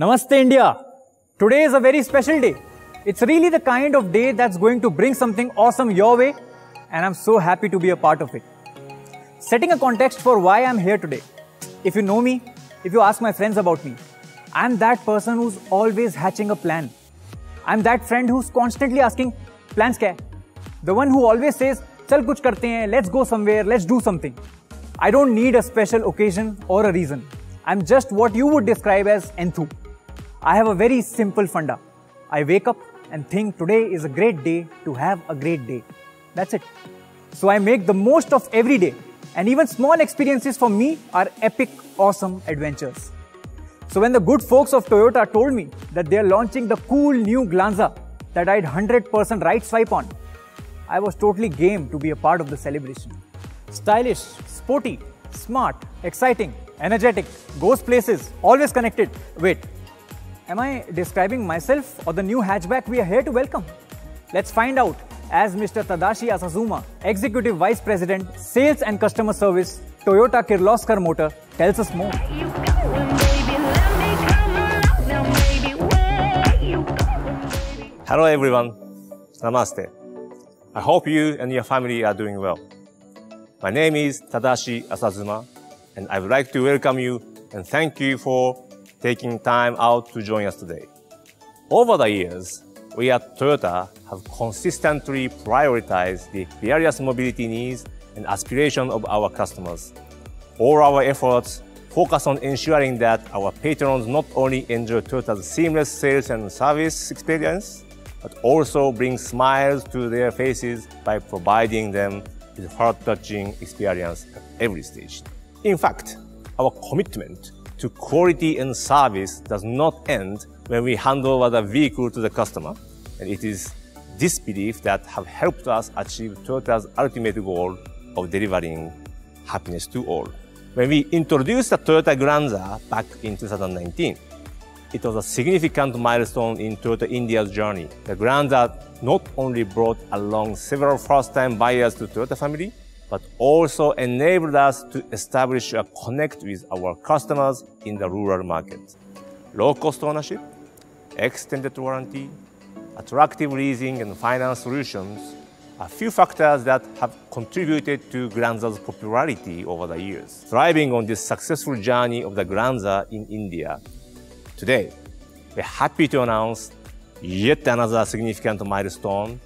Namaste India. Today is a very special day. It's really the kind of day that's going to bring something awesome your way and I'm so happy to be a part of it. Setting a context for why I'm here today. If you know me, if you ask my friends about me, I'm that person who's always hatching a plan. I'm that friend who's constantly asking, plans kya? The one who always says, chal kuch karte let's go somewhere, let's do something. I don't need a special occasion or a reason. I'm just what you would describe as enthu. I have a very simple funda. I wake up and think today is a great day to have a great day. That's it. So I make the most of every day. And even small experiences for me are epic, awesome adventures. So when the good folks of Toyota told me that they are launching the cool new Glanza that I'd 100% right swipe on, I was totally game to be a part of the celebration. Stylish, sporty, smart, exciting, energetic, goes places, always connected. Wait, am I describing myself or the new hatchback we are here to welcome? Let's find out as Mr. Tadashi Asazuma, Executive Vice President, Sales and Customer Service, Toyota Kirloskar Motor, tells us more. Hello everyone. Namaste. I hope you and your family are doing well. My name is Tadashi Asazuma, and I would like to welcome you and thank you for taking time out to join us today. Over the years, we at Toyota have consistently prioritized the various mobility needs and aspirations of our customers. All our efforts focus on ensuring that our patrons not only enjoy Toyota's seamless sales and service experience, but also bring smiles to their faces by providing them with heart-touching experience at every stage. In fact, our commitment to quality and service does not end when we hand over the vehicle to the customer, and it is this belief that have helped us achieve Toyota's ultimate goal of delivering happiness to all. When we introduced the Toyota Granza back in 2019, it was a significant milestone in Toyota India's journey. The Granza not only brought along several first-time buyers to Toyota family, but also enabled us to establish a connect with our customers in the rural market. Low-cost ownership, extended warranty, attractive leasing and finance solutions a few factors that have contributed to Granza's popularity over the years. Thriving on this successful journey of the Granza in India, today we're happy to announce yet another significant milestone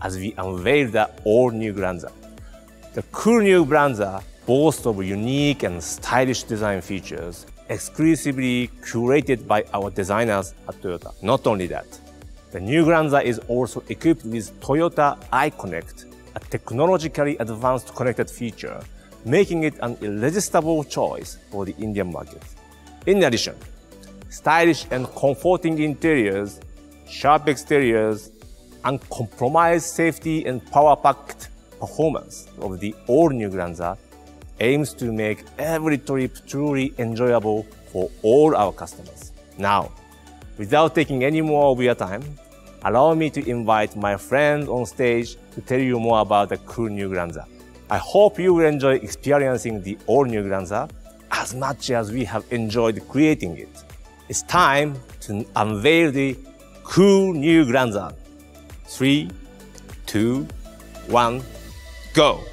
as we unveil the all-new Granza. The cool new Granza boasts of unique and stylish design features exclusively curated by our designers at Toyota. Not only that, the new Granza is also equipped with Toyota iConnect, a technologically advanced connected feature, making it an irresistible choice for the Indian market. In addition, stylish and comforting interiors, sharp exteriors, uncompromised safety and power-packed performance of the all-new Granza aims to make every trip truly enjoyable for all our customers. Now, Without taking any more of your time, allow me to invite my friend on stage to tell you more about the cool new Granza. I hope you will enjoy experiencing the all-new Granza as much as we have enjoyed creating it. It's time to unveil the cool new Granza. Three, two, one, go!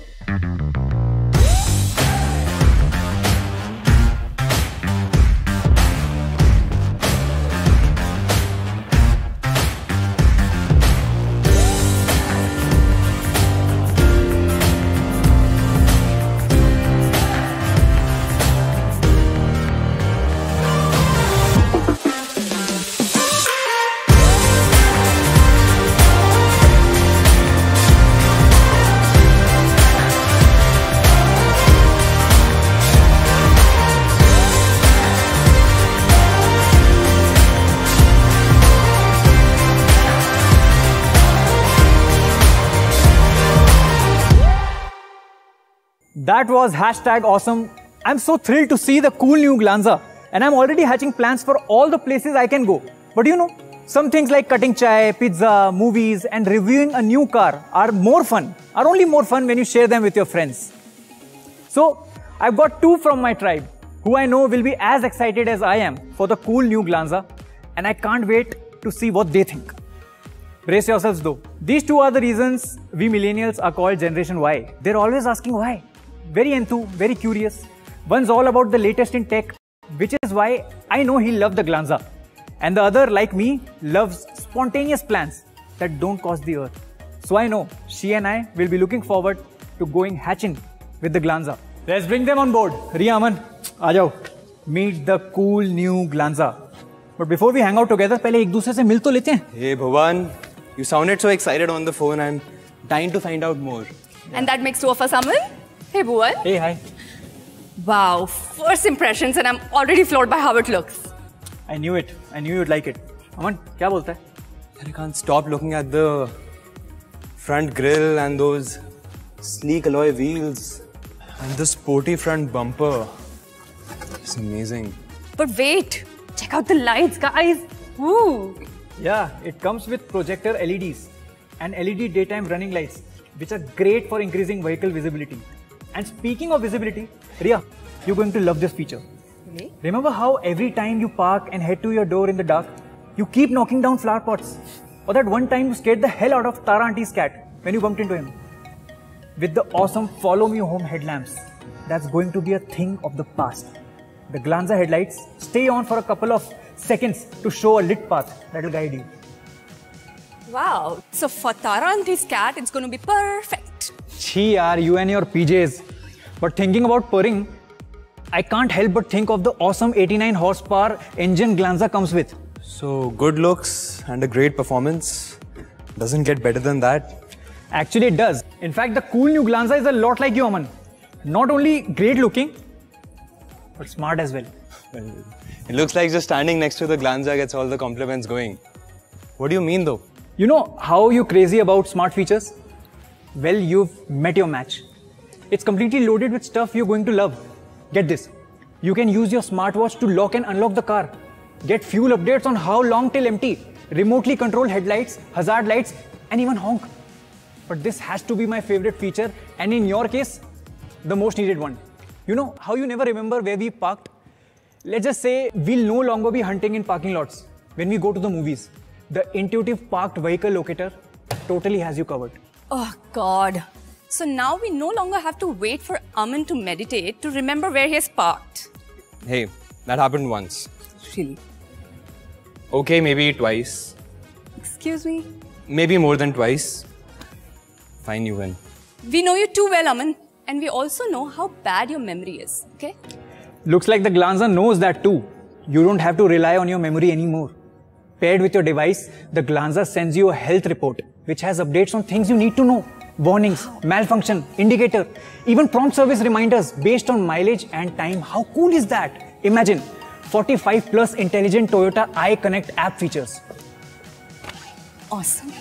That was hashtag awesome. I'm so thrilled to see the cool new Glanza and I'm already hatching plans for all the places I can go. But you know, some things like cutting chai, pizza, movies and reviewing a new car are more fun, are only more fun when you share them with your friends. So, I've got two from my tribe who I know will be as excited as I am for the cool new Glanza and I can't wait to see what they think. Brace yourselves though. These two are the reasons we millennials are called Generation Y. They're always asking why very enthu, very curious. One's all about the latest in tech, which is why I know he loves the Glanza. And the other, like me, loves spontaneous plans that don't cost the earth. So I know she and I will be looking forward to going hatching with the Glanza. Let's bring them on board. Riyaman, ajao. Meet the cool new Glanza. But before we hang out together, पहले एक दूसरे से मिल तो लेते हैं. Hey Bhuvan, you sounded so excited on the phone. I'm dying to find out more. And that makes two of us, Aman. Hey Bhuvan. Hey, hi. Wow, first impressions and I'm already floored by how it looks. I knew it. I knew you'd like it. Aman, क्या बोलता है? I can't stop looking at the front grille and those sleek alloy wheels and the sporty front bumper. It's amazing. But wait, check out the lights, guys. Woo! Yeah, it comes with projector LEDs and LED daytime running lights, which are great for increasing vehicle visibility. And speaking of visibility, Ria, you're going to love this feature. Really? Remember how every time you park and head to your door in the dark, you keep knocking down flower pots? Or that one time you scared the hell out of Tara Auntie's cat when you bumped into him? With the awesome Follow Me Home headlamps, that's going to be a thing of the past. The Glanza headlights stay on for a couple of seconds to show a lit path that will guide you. Wow. So for Tara and his cat, it's going to be perfect. Gee, yaar, you and your PJs. But thinking about purring, I can't help but think of the awesome 89 horsepower engine Glanza comes with. So good looks and a great performance. Doesn't get better than that. Actually, it does. In fact, the cool new Glanza is a lot like you, Aman. Not only great looking, but smart as well. It looks like just standing next to the Glanza gets all the compliments going. What do you mean though? You know how you crazy about smart features? Well, you've met your match. It's completely loaded with stuff you're going to love. Get this. You can use your smartwatch to lock and unlock the car. Get fuel updates on how long till empty. Remotely control headlights, hazard lights, and even honk. But this has to be my favorite feature, and in your case, the most needed one. You know how you never remember where we parked? Let's just say we'll no longer be hunting in parking lots when we go to the movies. The intuitive parked vehicle locator totally has you covered. Oh, God. So now we no longer have to wait for Aman to meditate to remember where he has parked. Hey, that happened once. Really? Okay, maybe twice. Excuse me? Maybe more than twice. Fine, you win. We know you too well, Aman. And we also know how bad your memory is, okay? Looks like the Glanza knows that too. You don't have to rely on your memory anymore. Paired with your device, the Glanza sends you a health report which has updates on things you need to know. Warnings, malfunction, indicator, even prompt service reminders based on mileage and time. How cool is that? Imagine 45 plus intelligent Toyota iConnect app features. Awesome.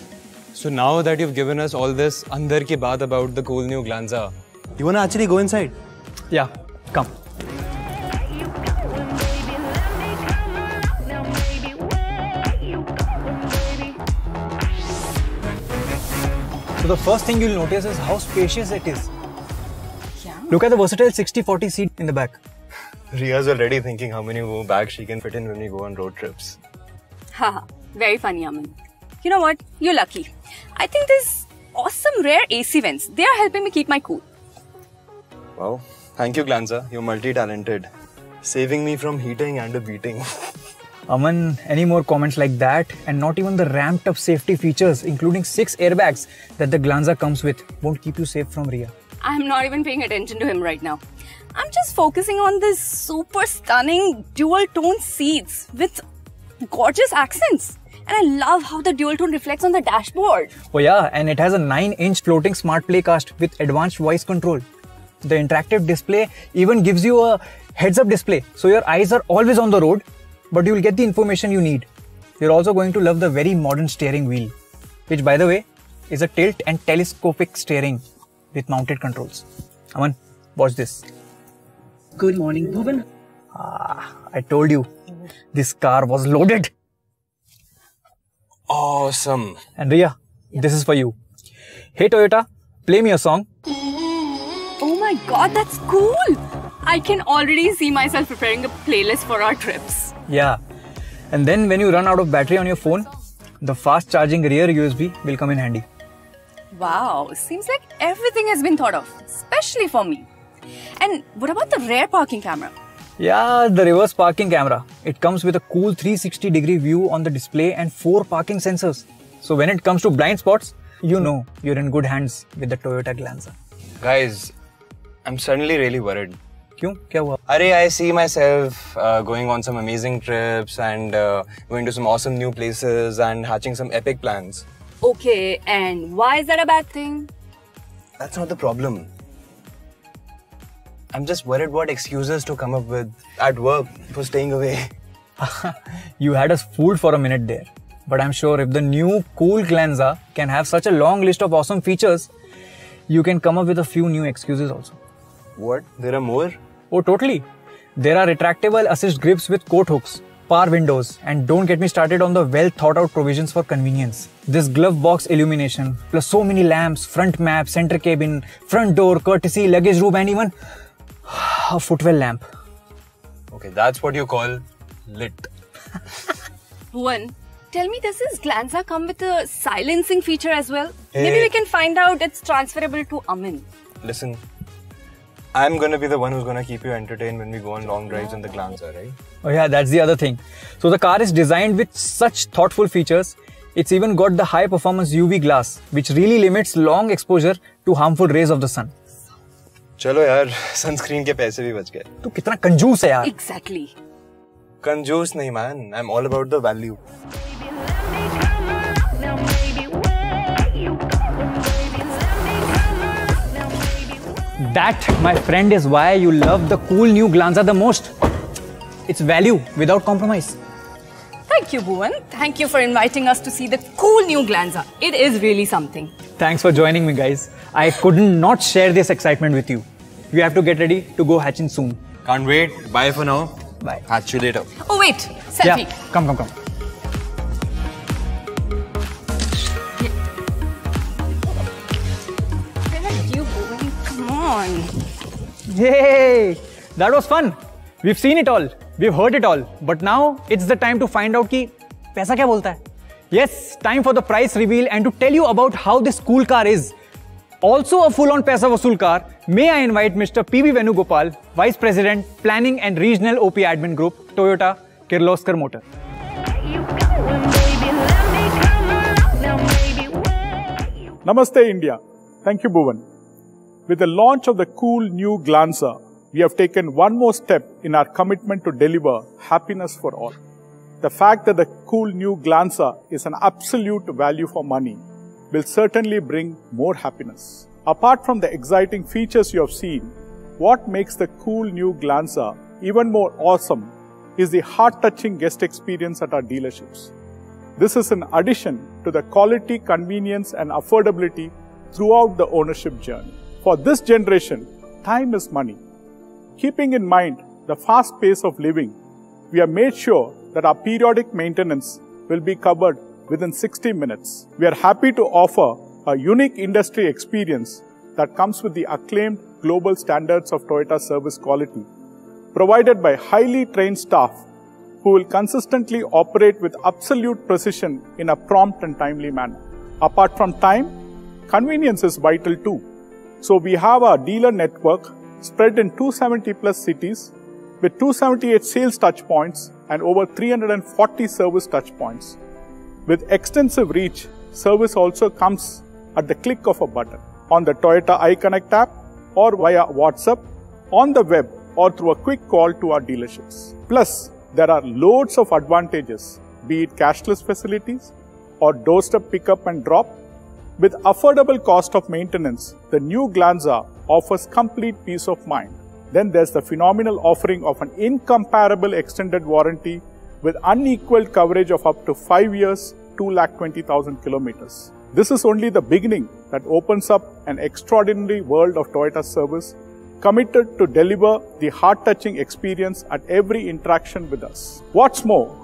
So now that you've given us all this andar ki baat about the cool new Glanza, you wanna actually go inside? Yeah, come. So the first thing you'll notice is how spacious it is. Yeah. Look at the versatile 60-40 seat in the back. Ria's already thinking how many more bags she can fit in when we go on road trips. Haha. Very funny, Aman. You know what? You're lucky. I think this awesome rare AC vents, they are helping me keep my cool. Wow. Thank you, Glanza. You're multi-talented. Saving me from heating and a beating. Aman, any more comments like that? And not even the ramped up safety features, including six airbags that the Glanza comes with, won't keep you safe from Ria. I'm not even paying attention to him right now. I'm just focusing on this super stunning dual tone seats with gorgeous accents. And I love how the dual tone reflects on the dashboard. Oh yeah, and it has a 9-inch floating SmartPlay Cast with advanced voice control. The interactive display even gives you a heads-up display, so your eyes are always on the road, but you will get the information you need. You're also going to love the very modern steering wheel, which by the way is a tilt and telescopic steering with mounted controls. Aman, watch this. Good morning, Bhuvan. Ah, I told you, this car was loaded. Awesome. And Ria, this is for you. Hey Toyota, play me a song. Oh my god, that's cool! I can already see myself preparing a playlist for our trips. Yeah. And then when you run out of battery on your phone, the fast charging rear USB will come in handy. Wow, seems like everything has been thought of, especially for me. And what about the rear parking camera? Yeah, the reverse parking camera. It comes with a cool 360 degree view on the display and four parking sensors. So when it comes to blind spots, you know you're in good hands with the Toyota Glanza. Guys, I'm suddenly really worried. क्यों क्या हुआ अरे I see myself going on some amazing trips and going to some awesome new places and hatching some epic plans okay and why is that a bad thing that's not I'm just worried what excuses to come up with at work for staying away. you had us fooled for a minute there. But I'm sure if the new cool Glanza can have such a long list of awesome features, you can come up with a few new excuses also. What? There are more? Oh, totally. There are retractable assist grips with coat hooks, power windows, and don't get me started on the well thought out provisions for convenience. This glove box illumination, plus so many lamps, front map, center cabin, front door, courtesy, luggage room, and even a footwell lamp. Okay, that's what you call lit. One, tell me, does this Glanza come with a silencing feature as well? Eh. Maybe we can find out it's transferable to Aman. Listen, I'm gonna be the one who's gonna keep you entertained when we go on long drives in the Glanza, right? Oh, yeah, that's the other thing. So, the car is designed with such thoughtful features. It's even got the high performance UV glass, which really limits long exposure to harmful rays of the sun. चलो यार sunscreen के पैसे भी बच गए तू कितना कंजूस है यार Exactly. कंजूस नहीं man I am all about the value That, my friend, is why you love the cool new Glanza the most. It's value without compromise. Thank you, Bhuvan. Thank you for inviting us to see the cool new Glanza. It is really something. Thanks for joining me, guys. I couldn't not share this excitement with you. You have to get ready to go hatching soon. Can't wait. Bye for now. Bye. Catch you later. Oh, wait. Selfie. Yeah, come, come, come. On. Yay! That was fun. We've seen it all. We've heard it all. But now it's the time to find out कि पैसा क्या बोलता है. Yes, time for the price reveal and to tell you about how this cool car is. Also a full-on Paisa Vasool car, may I invite Mr. PV Venugopal, Vice President, Planning and Regional OP Admin Group, Toyota Kirloskar Motor. Namaste India. Thank you, Bhuvan. With the launch of the cool new Glanza, we have taken one more step in our commitment to deliver happiness for all. The fact that the cool new Glanza is an absolute value for money will certainly bring more happiness. Apart from the exciting features you have seen, what makes the cool new Glanza even more awesome is the heart-touching guest experience at our dealerships. This is in addition to the quality, convenience, and affordability throughout the ownership journey. For this generation, time is money. Keeping in mind the fast pace of living, we have made sure that our periodic maintenance will be covered within 60 minutes. We are happy to offer a unique industry experience that comes with the acclaimed global standards of Toyota service quality, provided by highly trained staff who will consistently operate with absolute precision in a prompt and timely manner. Apart from time, convenience is vital too. So we have our dealer network spread in 270 plus cities with 278 sales touchpoints and over 340 service touchpoints. With extensive reach, service also comes at the click of a button on the Toyota iConnect app or via WhatsApp, on the web or through a quick call to our dealerships. Plus, there are loads of advantages, be it cashless facilities or doorstep pickup and drop. With affordable cost of maintenance, the new Glanza offers complete peace of mind. Then there's the phenomenal offering of an incomparable extended warranty with unequaled coverage of up to 5 years, 2,20,000 kilometers. This is only the beginning that opens up an extraordinary world of Toyota service committed to deliver the heart-touching experience at every interaction with us. What's more,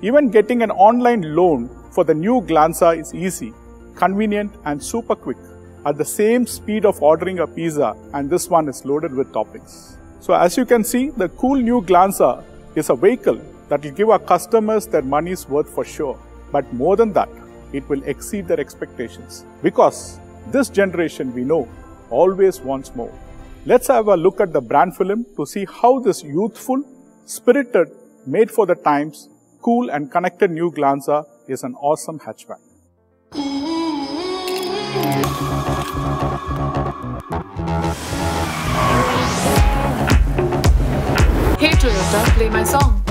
even getting an online loan for the new Glanza is easy, convenient and super quick at the same speed of ordering a pizza and this one is loaded with toppings. So as you can see, the cool new Glanza is a vehicle that will give our customers their money's worth for sure. But more than that, it will exceed their expectations. Because this generation we know always wants more. Let's have a look at the brand film to see how this youthful, spirited, made for the times, cool and connected new Glanza is an awesome hatchback. Hey Toyota, play my song.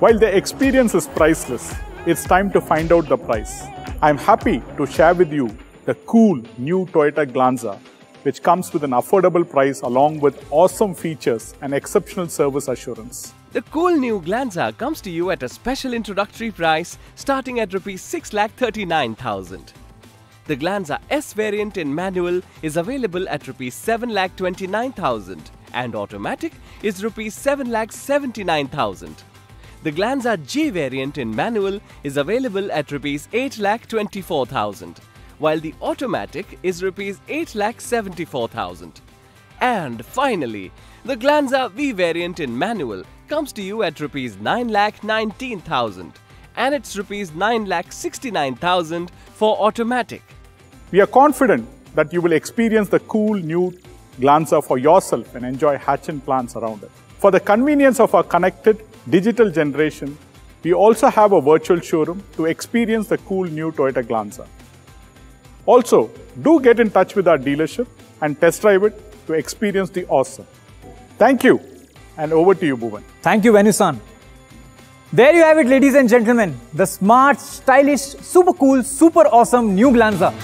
While the experience is priceless, it's time to find out the price. I'm happy to share with you the cool new Toyota Glanza, which comes with an affordable price along with awesome features and exceptional service assurance. The cool new Glanza comes to you at a special introductory price starting at rupees 6,39,000. The Glanza S variant in manual is available at rupees 7,29,000 and automatic is rupees 7,79,000. The Glanza G variant in manual is available at rupees 8,24,000 while the automatic is rupees 8,74,000. And finally, the Glanza V variant in manual comes to you at rupees 9,19,000 and it's rupees 9,69,000 for automatic. We are confident that you will experience the cool new Glanza for yourself and enjoy hatching plants around it. For the convenience of our connected digital generation, we also have a virtual showroom to experience the cool new Toyota Glanza. Also, do get in touch with our dealership and test drive it to experience the awesome. Thank you, and over to you, Bhuvan. Thank you, Venusan. There you have it, ladies and gentlemen. The smart, stylish, super cool, super awesome new Glanza.